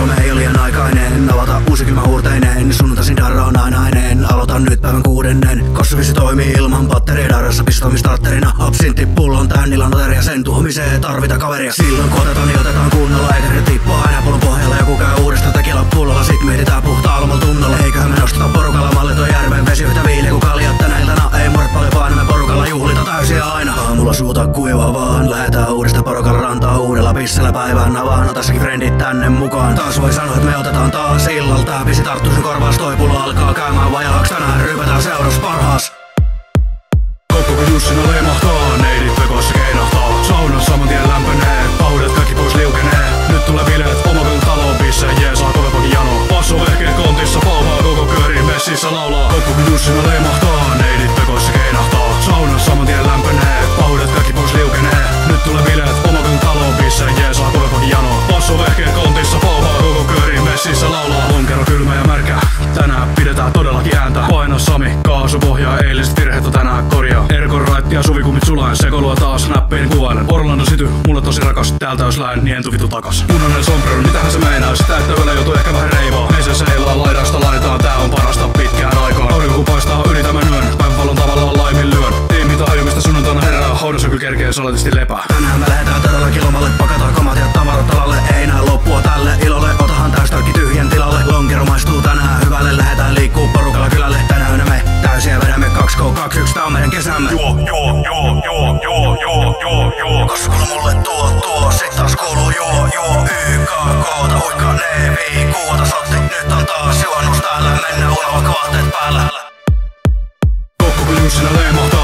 Kolme ei liian aikainen, avata uusi kylmä huurteinen Sunnuntaisin darra on ainainen, aloitan nyt päivän kuudennen. Kossuvisi toimii ilman patteria darrassa pistomistartterina Absintti pullon tän illan ja sen tuhomiseen tarvita kaveria. Silloin kun otetaan, niin otetaan kunnolla. Eikä ne täysiä aina. Aamulla suuta kuivaa vaan, lähetään uudesta porukalla rantaa uudella pissellä päivän avaan No tässäkin frendit tänne mukaan. Taas voi sanoa, että me otetaan taas illalta Pisi tarttu sun korvaas, toi pullo alkaa käymään vajaaksi Tänään. Ryypätään seuraus parhaas. Koko kun Jussina leimahtaa, neidit vekossa keinahtaa. Sauna saman tien lämpenee, paudet kaikki pois liukenee. Nyt tulee bileet, omakon taloon pisse, jeesaa kovepakin jano. Passo vehkeet kontissa, pauhaa koko kööri messissä laulaa. Kun Jussina leimahtaa, City, mulle tosi rakas, täältä jos lähen, niin entu vitu takas. Punainen sombrero, mitähän se meinaa, sitä että yle joutuu ehkä vähän reivaa. Ei se seilaa laidasta laitaan, tää on parasta pitkään aikaan. Aurinko kun paistaa yli tämän yön, päivänvalon tavallaan laiminlyön Tiimi tajumista sunnuntaina herää, hoidossa kyllä kerkee soletisti lepää. Tänään me lähetään todellakin 2K21, tää on meidän kesämme Juo, juo, juo, juo, juo, juo, juo, juo Koska kuuluu mulle tuo, tuo, sit taas kuuluu juo, juo YK, koota, huikka, nevi, kuota, sotti Nyt on taas juonnus täällä, mennään unohka vaatteet päällä. Kokko kun Jussina leimahtaa,